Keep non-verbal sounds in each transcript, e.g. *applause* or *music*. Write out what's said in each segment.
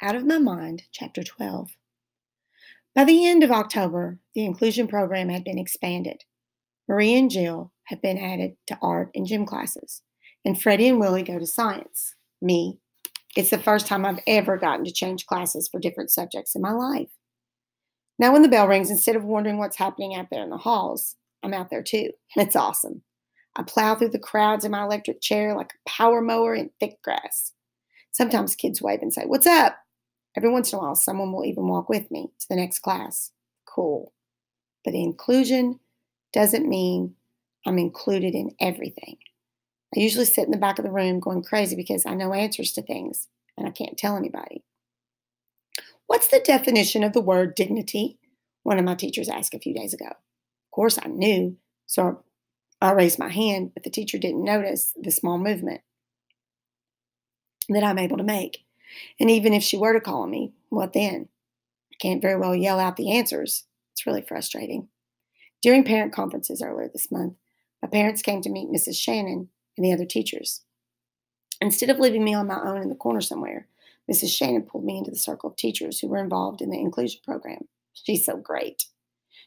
Out of My Mind, Chapter 12. By the end of October, the inclusion program had been expanded. Marie and Jill have been added to art and gym classes, and Freddie and Willie go to science. Me, it's the first time I've ever gotten to change classes for different subjects in my life. Now, when the bell rings, instead of wondering what's happening out there in the halls, I'm out there too. And it's awesome. I plow through the crowds in my electric chair like a power mower in thick grass. Sometimes kids wave and say, What's up? Every once in a while, someone will even walk with me to the next class. Cool. But inclusion doesn't mean I'm included in everything. I usually sit in the back of the room going crazy because I know answers to things and I can't tell anybody. What's the definition of the word dignity? One of my teachers asked a few days ago. Of course, I knew, so I raised my hand, but the teacher didn't notice the small movement that I'm able to make. And even if she were to call me, what then? I can't very well yell out the answers. It's really frustrating. During parent conferences earlier this month, my parents came to meet Mrs. Shannon and the other teachers. Instead of leaving me on my own in the corner somewhere, Mrs. Shannon pulled me into the circle of teachers who were involved in the inclusion program. She's so great.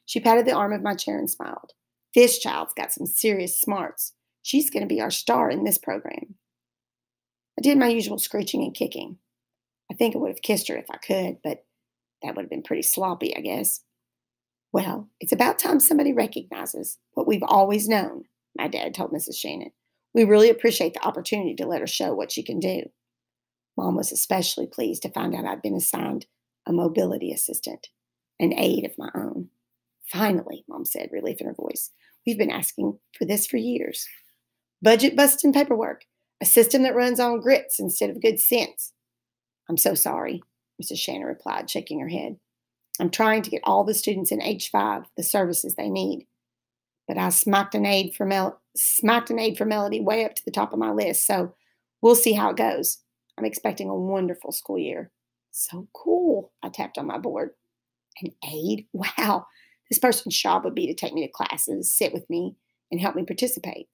She patted the arm of my chair and smiled. This child's got some serious smarts. She's going to be our star in this program. I did my usual screeching and kicking. I think I would have kissed her if I could, but that would have been pretty sloppy, I guess. Well, it's about time somebody recognizes what we've always known, my dad told Mrs. Shannon. We really appreciate the opportunity to let her show what she can do. Mom was especially pleased to find out I'd been assigned a mobility assistant, an aide of my own. Finally, Mom said, relief in her voice. We've been asking for this for years. Budget busting paperwork, a system that runs on grits instead of good sense. I'm so sorry, Mrs. Shannon replied, shaking her head. I'm trying to get all the students in H5 the services they need. But I smacked an aid for Mel- smacked an aid for Melody way up to the top of my list, so we'll see how it goes. I'm expecting a wonderful school year. So cool, I tapped on my board. An aide? *laughs* Wow. This person's job would be to take me to classes, sit with me, and help me participate.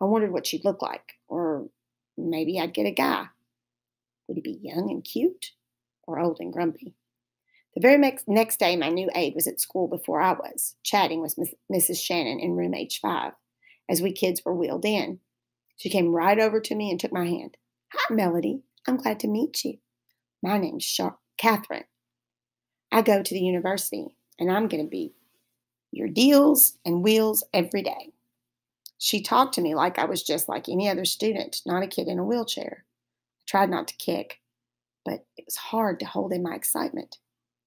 I wondered what she'd look like, or maybe I'd get a guy. Would he be young and cute or old and grumpy? The very next, next day, my new aide was at school before I was, chatting with Mrs. Shannon in room H5 as we kids were wheeled in. She came right over to me and took my hand. Hi, Melody. I'm glad to meet you. My name's Char- Catherine. I go to the university, and I'm going to be your deals and wheels every day. She talked to me like I was just like any other student, not a kid in a wheelchair tried not to kick, but it was hard to hold in my excitement.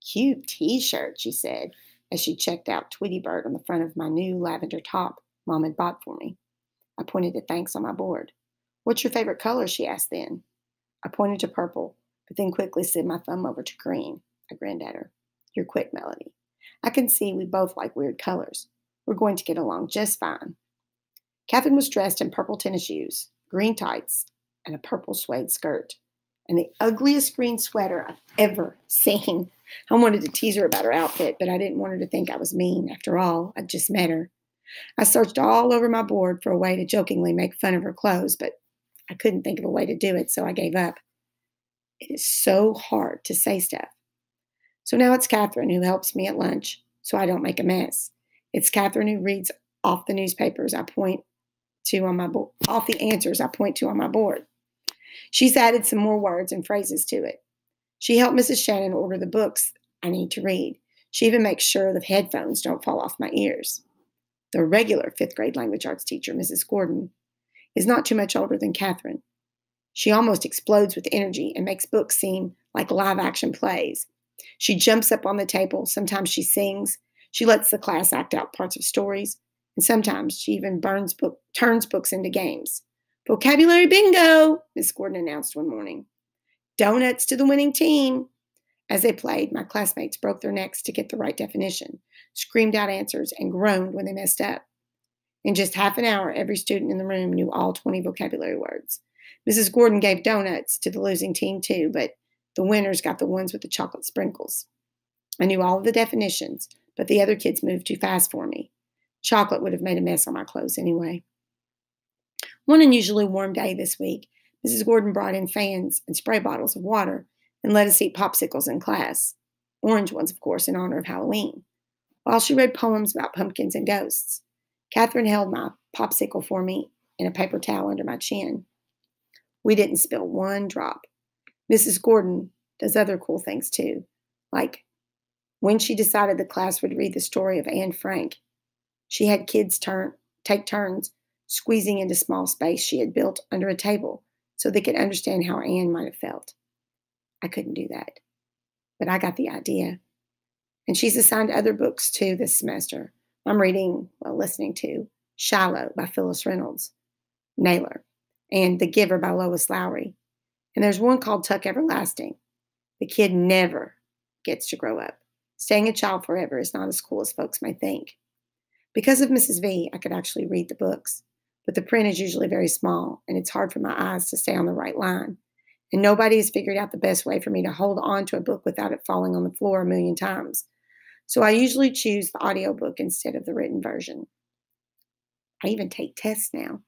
Cute t shirt, she said as she checked out Tweety Bird on the front of my new lavender top Mom had bought for me. I pointed to thanks on my board. What's your favorite color? she asked then. I pointed to purple, but then quickly slid my thumb over to green. I grinned at her. You're quick, Melody. I can see we both like weird colors. We're going to get along just fine. Catherine was dressed in purple tennis shoes, green tights, and a purple suede skirt and the ugliest green sweater I've ever *laughs* seen. I wanted to tease her about her outfit, but I didn't want her to think I was mean. After all, I'd just met her. I searched all over my board for a way to jokingly make fun of her clothes, but I couldn't think of a way to do it, so I gave up. It is so hard to say stuff. So now it's Catherine who helps me at lunch so I don't make a mess. It's Catherine who reads off the newspapers I point to on my board, off the answers I point to on my board. She's added some more words and phrases to it. She helped Mrs. Shannon order the books I need to read. She even makes sure the headphones don't fall off my ears. The regular fifth grade language arts teacher, Mrs. Gordon, is not too much older than Catherine. She almost explodes with energy and makes books seem like live action plays. She jumps up on the table. Sometimes she sings. She lets the class act out parts of stories. And sometimes she even burns book, turns books into games. Vocabulary bingo, Miss Gordon announced one morning. Donuts to the winning team. As they played, my classmates broke their necks to get the right definition, screamed out answers, and groaned when they messed up. In just half an hour, every student in the room knew all 20 vocabulary words. Mrs. Gordon gave donuts to the losing team, too, but the winners got the ones with the chocolate sprinkles. I knew all of the definitions, but the other kids moved too fast for me. Chocolate would have made a mess on my clothes anyway. One unusually warm day this week, Mrs. Gordon brought in fans and spray bottles of water and let us eat popsicles in class. Orange ones, of course, in honor of Halloween. While she read poems about pumpkins and ghosts, Catherine held my popsicle for me in a paper towel under my chin. We didn't spill one drop. Mrs. Gordon does other cool things too, like when she decided the class would read the story of Anne Frank, she had kids turn take turns squeezing into small space she had built under a table so they could understand how Anne might have felt. I couldn't do that, but I got the idea. And she's assigned other books too this semester. I'm reading, well, listening to Shiloh by Phyllis Reynolds, Naylor, and The Giver by Lois Lowry. And there's one called Tuck Everlasting. The kid never gets to grow up. Staying a child forever is not as cool as folks may think. Because of Mrs. V, I could actually read the books, but the print is usually very small, and it's hard for my eyes to stay on the right line. And nobody has figured out the best way for me to hold on to a book without it falling on the floor a million times. So I usually choose the audiobook instead of the written version. I even take tests now.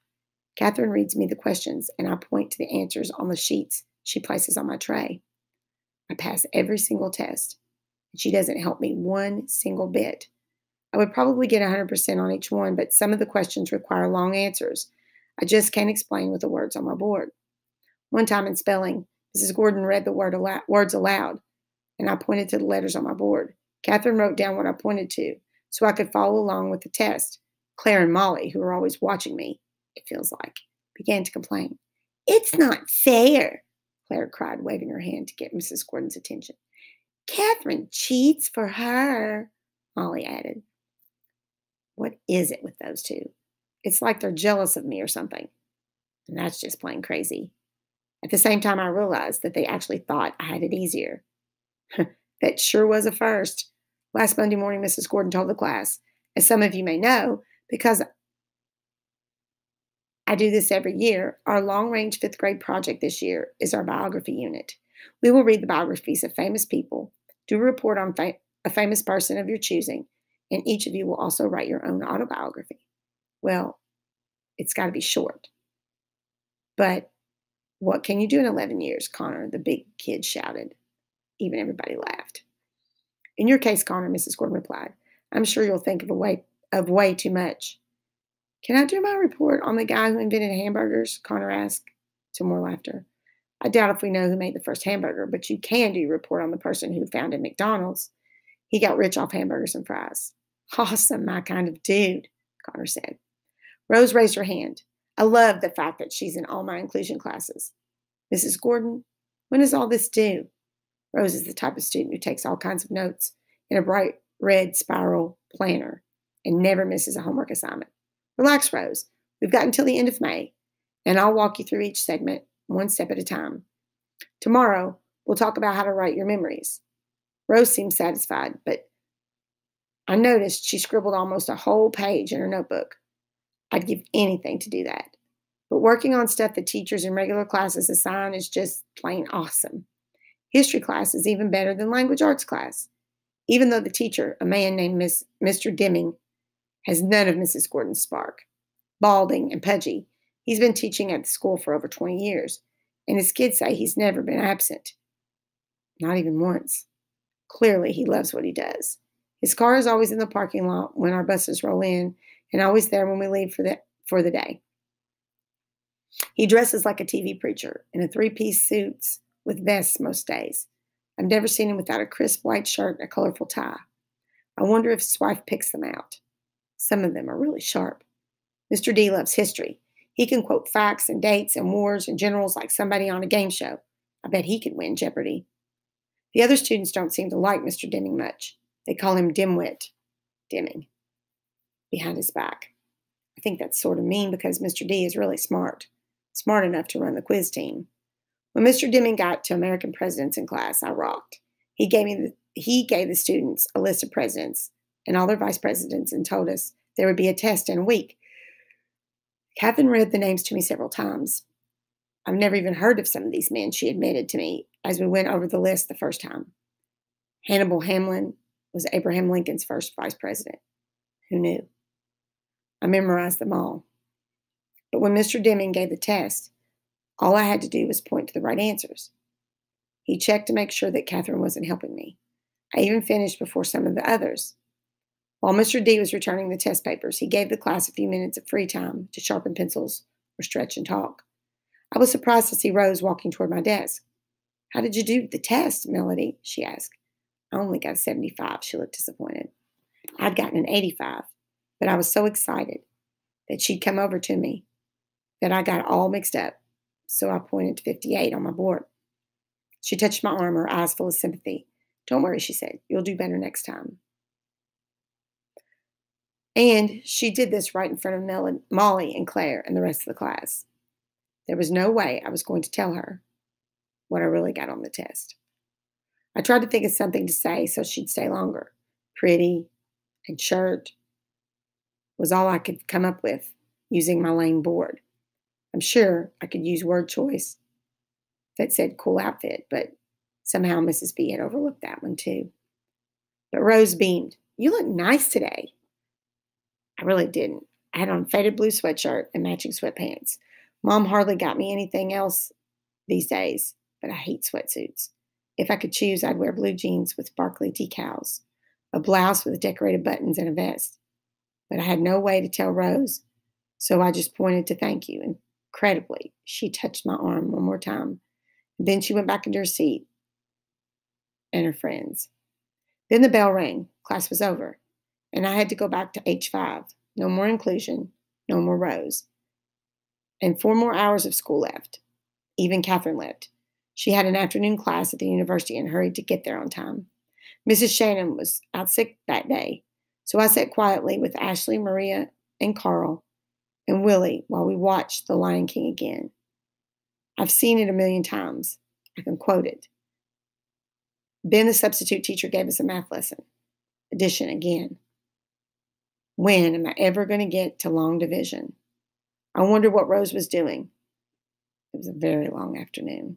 Catherine reads me the questions, and I point to the answers on the sheets she places on my tray. I pass every single test, and she doesn't help me one single bit. I would probably get 100% on each one, but some of the questions require long answers. I just can't explain with the words on my board. One time in spelling, Mrs. Gordon read the word aloud, words aloud, and I pointed to the letters on my board. Catherine wrote down what I pointed to so I could follow along with the test. Claire and Molly, who were always watching me, it feels like, began to complain. It's not fair, Claire cried, waving her hand to get Mrs. Gordon's attention. Catherine cheats for her, Molly added. What is it with those two? It's like they're jealous of me or something. And that's just plain crazy. At the same time, I realized that they actually thought I had it easier. *laughs* that sure was a first. Last Monday morning, Mrs. Gordon told the class, as some of you may know, because I do this every year, our long range fifth grade project this year is our biography unit. We will read the biographies of famous people, do a report on fa- a famous person of your choosing, and each of you will also write your own autobiography. Well, it's got to be short. But what can you do in 11 years, Connor? The big kid shouted. Even everybody laughed. In your case, Connor, Mrs. Gordon replied, I'm sure you'll think of a way of way too much. Can I do my report on the guy who invented hamburgers? Connor asked, to more laughter. I doubt if we know who made the first hamburger, but you can do your report on the person who founded McDonald's. He got rich off hamburgers and fries. Awesome, my kind of dude, Connor said. Rose raised her hand. I love the fact that she's in all my inclusion classes. Mrs. Gordon, when is all this due? Rose is the type of student who takes all kinds of notes in a bright red spiral planner and never misses a homework assignment. Relax, Rose. We've got until the end of May, and I'll walk you through each segment one step at a time. Tomorrow, we'll talk about how to write your memories. Rose seemed satisfied, but I noticed she scribbled almost a whole page in her notebook. I'd give anything to do that. But working on stuff that teachers in regular classes assign is just plain awesome. History class is even better than language arts class, even though the teacher, a man named Miss, Mr. Deming, has none of Mrs. Gordon's spark. Balding and pudgy, he's been teaching at the school for over 20 years, and his kids say he's never been absent. Not even once. Clearly, he loves what he does. His car is always in the parking lot when our buses roll in, and always there when we leave for the, for the day. He dresses like a TV preacher in a three piece suits with vests most days. I've never seen him without a crisp white shirt and a colorful tie. I wonder if his wife picks them out. Some of them are really sharp. Mr. D loves history. He can quote facts and dates and wars and generals like somebody on a game show. I bet he could win Jeopardy. The other students don't seem to like Mr. Deming much. They call him Dimwit, Deming, behind his back. I think that's sort of mean because Mr. D is really smart, smart enough to run the quiz team. When Mr. Deming got to American presidents in class, I rocked. He gave me the, he gave the students a list of presidents and all their vice presidents and told us there would be a test in a week. Catherine read the names to me several times. I've never even heard of some of these men, she admitted to me as we went over the list the first time. Hannibal Hamlin was Abraham Lincoln's first vice president. Who knew? I memorized them all. But when Mr. Deming gave the test, all I had to do was point to the right answers. He checked to make sure that Catherine wasn't helping me. I even finished before some of the others. While Mr. D was returning the test papers, he gave the class a few minutes of free time to sharpen pencils or stretch and talk. I was surprised to see Rose walking toward my desk. How did you do the test, Melody? she asked. I only got a 75. She looked disappointed. I'd gotten an 85, but I was so excited that she'd come over to me that I got all mixed up. So I pointed to 58 on my board. She touched my arm, her eyes full of sympathy. Don't worry, she said. You'll do better next time. And she did this right in front of Mel- Molly and Claire and the rest of the class. There was no way I was going to tell her what I really got on the test. I tried to think of something to say so she'd stay longer. Pretty and shirt was all I could come up with using my lame board. I'm sure I could use word choice that said cool outfit, but somehow Mrs. V had overlooked that one too. But Rose beamed. You look nice today. I really didn't. I had on a faded blue sweatshirt and matching sweatpants. Mom hardly got me anything else these days, but I hate sweatsuits. If I could choose, I'd wear blue jeans with sparkly decals, a blouse with decorated buttons, and a vest. But I had no way to tell Rose, so I just pointed to thank you. Incredibly, she touched my arm one more time. Then she went back into her seat and her friends. Then the bell rang. Class was over and I had to go back to H5. No more inclusion, no more Rose. And four more hours of school left. Even Catherine left. She had an afternoon class at the university and hurried to get there on time. Mrs. Shannon was out sick that day, so I sat quietly with Ashley, Maria, and Carl and Willie while we watched The Lion King again. I've seen it a million times. I can quote it. Ben, the substitute teacher, gave us a math lesson. Addition again. When am I ever going to get to long division? I wondered what Rose was doing. It was a very long afternoon.